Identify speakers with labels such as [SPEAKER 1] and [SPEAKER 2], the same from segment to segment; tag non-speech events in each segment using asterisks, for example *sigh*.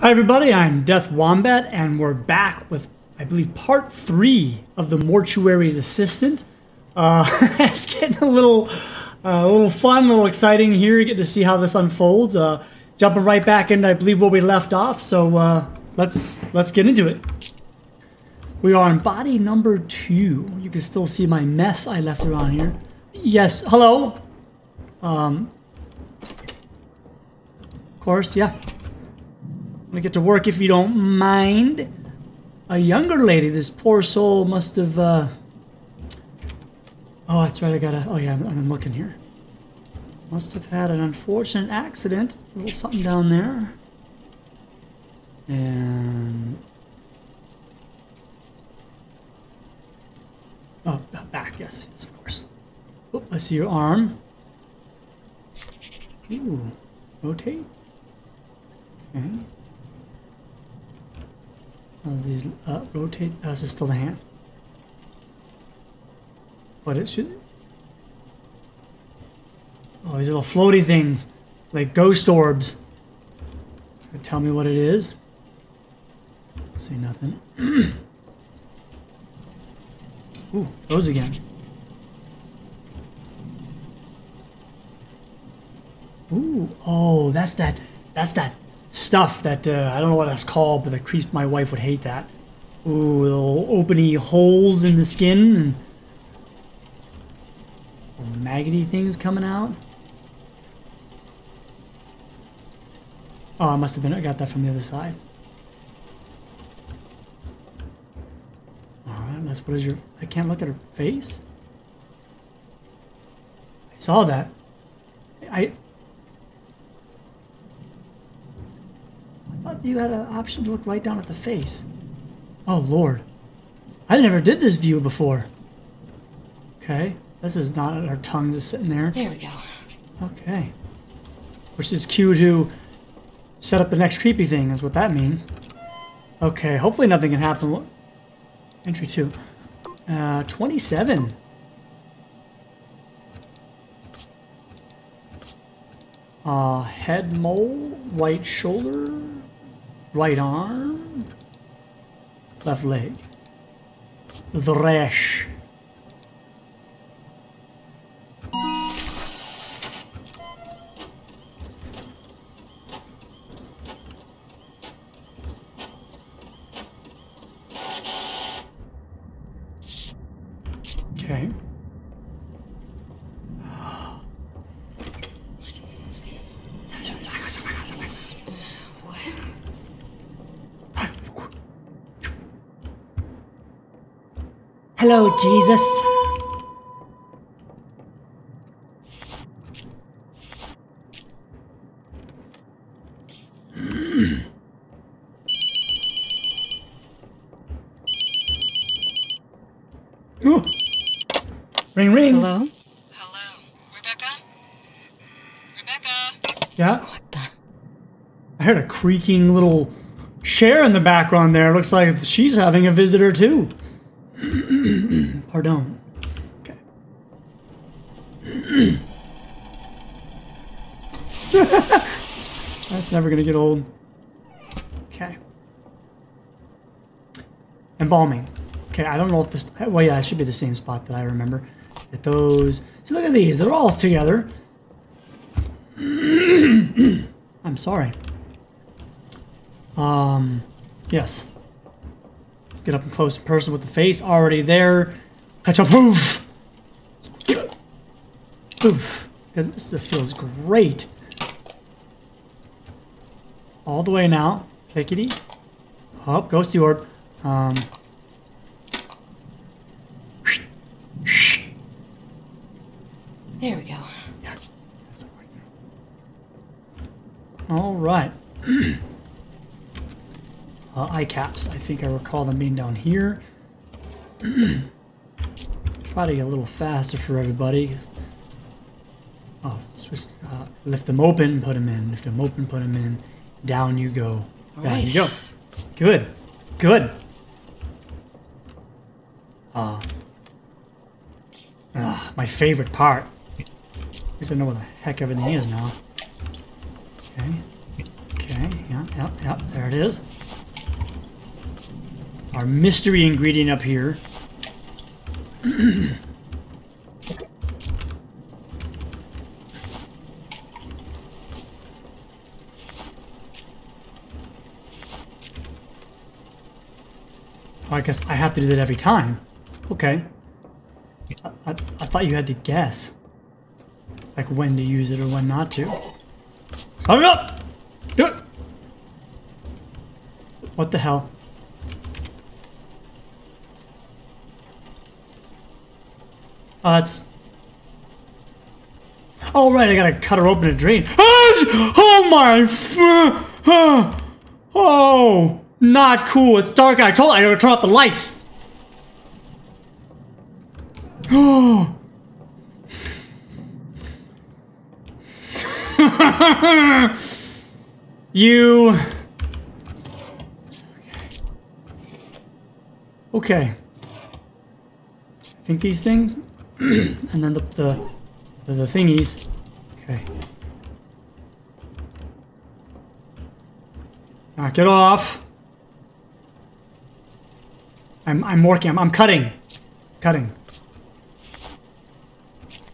[SPEAKER 1] Hi, everybody. I'm Dethwombat, and we're back with, I believe, part three of the Mortuary's Assistant. Uh, *laughs* it's getting a little, uh, a little fun, a little exciting here. You get to see how this unfolds. Uh, jumping right back into, I believe, where we left off. So uh, let's let's get into it. We are on body number two. You can still see my mess I left around here. Yes. Hello. Um. Of course, yeah. I'm gonna get to work if you don't mind. A younger lady, this poor soul must have, uh... Oh, that's right, I gotta... Oh, yeah, I'm, I'm looking here. Must have had an unfortunate accident. A little something down there. And... Oh, back, yes, yes, of course. Oh, I see your arm. Ooh, rotate. Okay. As these uh, rotate, this is still the hand. But it should. Oh, these little floaty things, like ghost orbs. Tell me what it is. See nothing. *clears throat* Ooh, those again. Ooh, oh, that's that. That's that stuff that uh, I don't know what that's called, but the creeps my wife would hate that. Ooh, little openy holes in the skin and maggoty things coming out. Oh, I must have been. I got that from the other side. All right, that's what is your? I can't look at her face. I saw that. I you had an option to look right down at the face. Oh, Lord. I never did this view before. Okay. This is not our tongues is sitting there.
[SPEAKER 2] There we go.
[SPEAKER 1] Okay. Which is cue to set up the next creepy thing, is what that means. Okay, hopefully nothing can happen. Entry 2. Uh, 27. Uh, head mole, white shoulder, right arm, left leg, the Hello, Jesus. *clears throat* Ooh. Ring, ring.
[SPEAKER 2] Hello?
[SPEAKER 3] Hello, Rebecca? Rebecca?
[SPEAKER 1] Yeah,
[SPEAKER 2] What the?
[SPEAKER 1] I heard a creaking little chair in the background there. Looks like she's having a visitor too. *clears throat* Pardon. Okay. *laughs* That's never gonna get old. Okay. Embalming. Okay, I don't know if this. Well, yeah, it should be the same spot that I remember. That those. See, look at these. They're all together. *clears throat* I'm sorry. Um, yes. Let's get up and close and person with the face already there. Catch up, poof. Poof. Because this feels great. All the way now. Clickety. Up, ghosty orb. Um.
[SPEAKER 2] There we go.
[SPEAKER 1] Yeah. All right. *clears throat* Uh, eye caps. I think I recall them being down here. Try to get a little faster for everybody. Oh, switch, uh, lift them open, put them in. Lift them open, put them in. Down you go.
[SPEAKER 2] All
[SPEAKER 1] Down
[SPEAKER 2] right.
[SPEAKER 1] you go. Good. Good. Uh, ah, my favorite part. At least I know where the heck everything is now. Okay. Okay, yeah, yep, yep. There it is. Our mystery ingredient up here. I guess I have to do that every time. Okay. I, I, I thought you had to guess. Like when to use it or when not to. Start it up! Do it! What the hell? Oh, that's... Oh, right, I gotta cut her open and drain. Oh, oh my... Oh, not cool. It's dark. I told I gotta turn off the lights. Oh. *gasps* you... Okay. I think these things, *clears throat* and then the, the the the thingies. Okay. Knock it off. I'm I'm working. I'm, I'm cutting, cutting.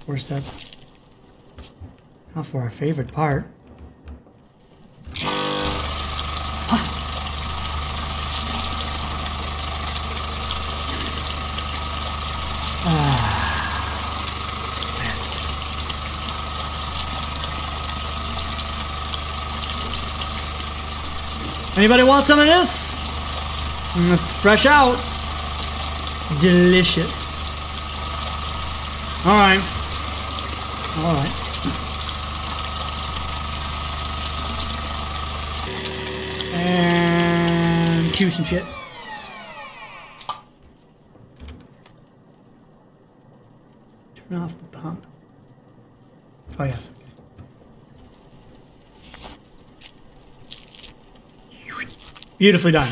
[SPEAKER 1] Where's that? Not for our favorite part. Anybody want some of this? Mm, It's fresh out. Delicious. All right. All right. And cue some shit. Turn off the pump. Oh yes. Beautifully done.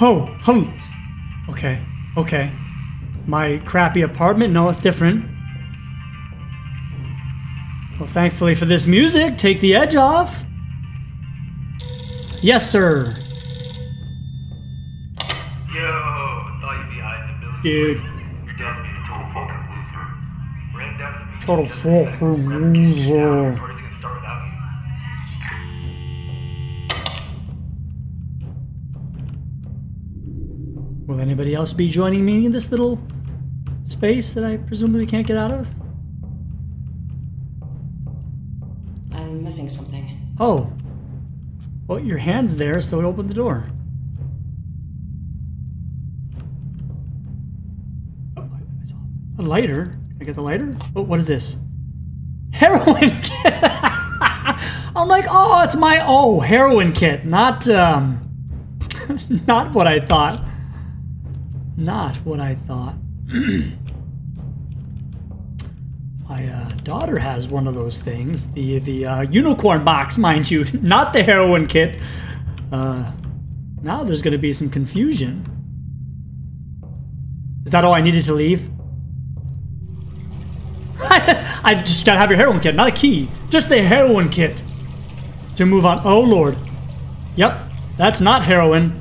[SPEAKER 1] Oh, hum. Okay, okay. My crappy apartment? No, it's different. Well, thankfully for this music, take the edge off. Yes, sir.
[SPEAKER 4] Yo, thought you'd be hiding the building.
[SPEAKER 1] Dude.
[SPEAKER 4] You're definitely a total fucking loser.
[SPEAKER 1] Will anybody else be joining me in this little space that I presumably can't get out of?
[SPEAKER 2] I'm missing something.
[SPEAKER 1] Oh. Well, your hand's there, so it opened the door. Oh, A lighter? Can I get the lighter? Oh, what is this? *laughs* Heroin kit! *laughs* I'm like, oh, it's my, oh, heroin kit. Not, um, *laughs* not what I thought. Not what I thought. *clears throat* My uh, daughter has one of those things, the the uh, unicorn box, mind you, *laughs* not the heroin kit. Uh, now there's going to be some confusion. Is that all I needed to leave? *laughs* I just gotta have your heroin kit, not a key, just the heroin kit to move on. Oh lord, yep, that's not heroin.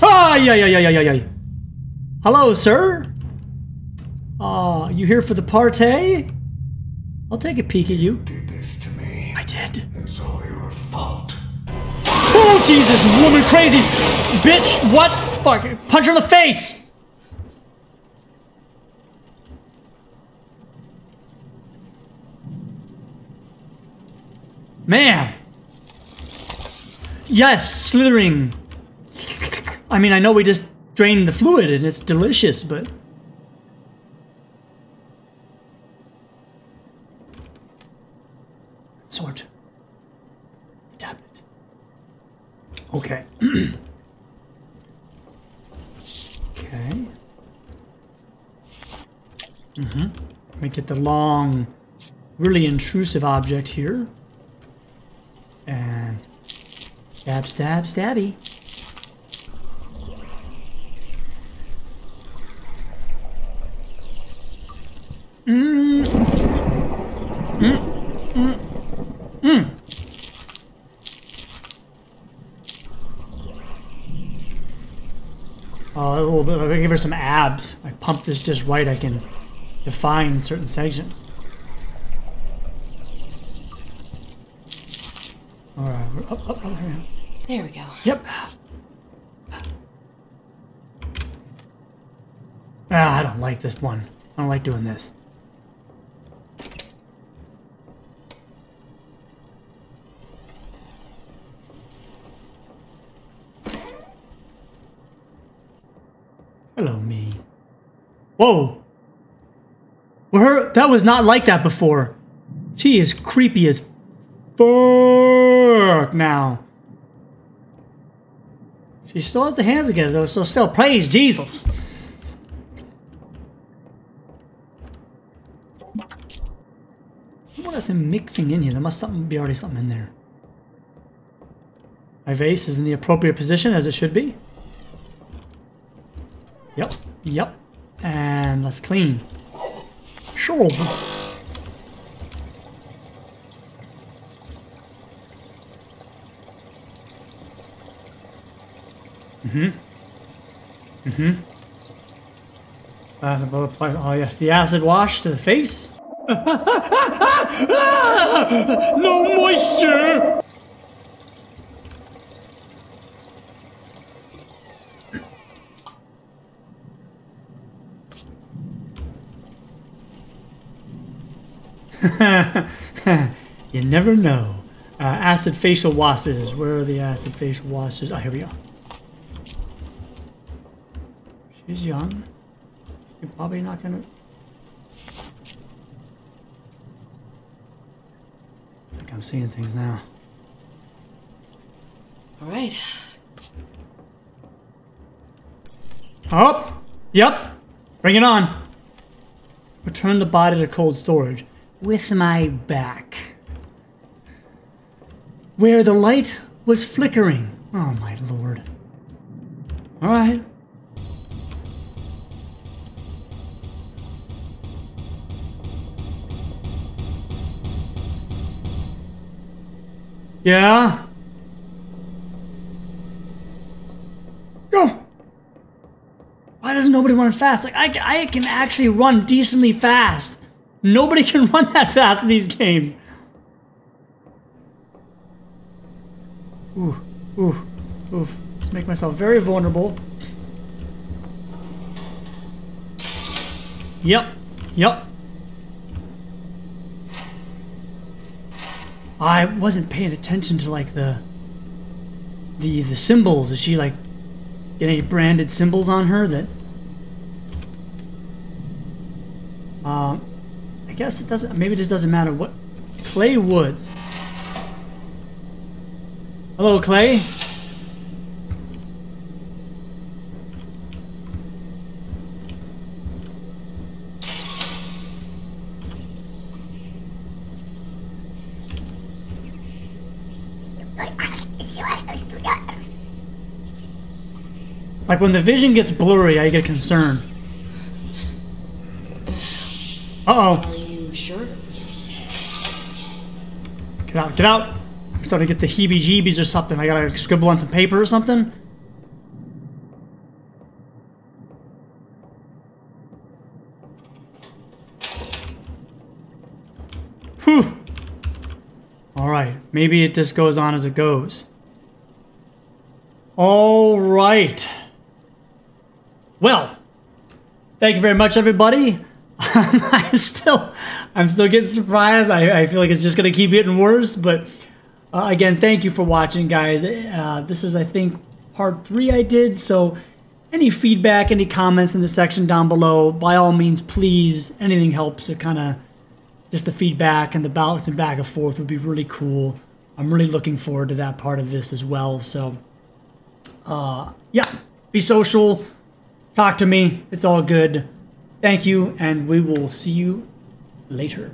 [SPEAKER 1] Ah, yeah, yeah, yeah, yeah, yeah, yeah. Hello, sir. Ah, you here for the party? I'll take a peek at you.
[SPEAKER 5] did this to me.
[SPEAKER 1] I did.
[SPEAKER 5] It's all your fault.
[SPEAKER 1] Oh, Jesus, woman crazy! Bitch, what? Fuck, punch her in the face! Man! Yes, slithering. I mean, I know we just drained the fluid and it's delicious, but. Sword. Tablet. Okay. *clears throat* okay. Mm-hmm. Let me get the long, really intrusive object here. And stab, stab, stabby. Mm. Mm. Mm. Mm. Uh, a little bit. I I pump this just right. I can define certain sections. All right, we're up, up, up here.
[SPEAKER 2] There we go.
[SPEAKER 1] Yep. Ah, I don't like this one. I don't like doing this. Hello, me. Whoa! Well, her, that was not like that before. She is creepy as fuck now. She still has the hands together though, so still praise Jesus. What him mixing in here? There must something be already something in there. My vase is in the appropriate position as it should be. Yep, yep. And let's clean. Sure. Mm-hmm. Mm-hmm. Apply, oh yes, the acid wash to the face. *laughs* no moisture! *laughs* you never know. Uh, acid facial washes. Where are the acid facial washes? Oh, here we go. She's young. You're probably not gonna. I think I'm seeing things now.
[SPEAKER 2] All right.
[SPEAKER 1] Oh, yep. Bring it on. Return the body to cold storage with my back. Where the light was flickering. Oh my lord. All right. Yeah? Go! Why doesn't nobody run fast? Like, I, I can actually run decently fast. Nobody can run that fast in these games. Ooh, ooh, oof. Just make myself very vulnerable. Yep, yep. I wasn't paying attention to like the the the symbols. Is she like get any branded symbols on her that? Um, guess it doesn't. Maybe just doesn't matter what. Clay Woods. Hello, Clay. Like when the vision gets blurry, I get concerned. Uh
[SPEAKER 2] Are you sure?
[SPEAKER 1] oh. Get out, get out. I'm starting to get the heebie jeebies or something. I gotta scribble on some paper or something. Whew. Alright, maybe it just goes on as it goes. All right. Well, thank you very much, everybody. *laughs* I'm still, I'm still getting surprised. I, I feel like it's just gonna keep getting worse. But uh, again, thank you for watching, guys. Uh, this is, I think, part three I did. So, any feedback, any comments in the section down below, by all means, please. Anything helps. It kind of just the feedback and the balance and back and forth would be really cool. I'm really looking forward to that part of this as well. So, uh, yeah, be social, talk to me. It's all good. Thank you, and we will see you later.